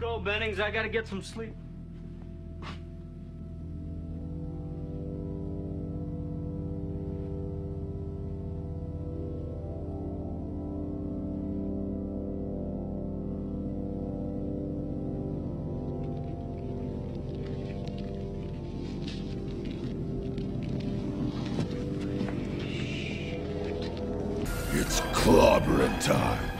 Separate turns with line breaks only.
go, Bennings. I gotta get some sleep.
It's clobbering time.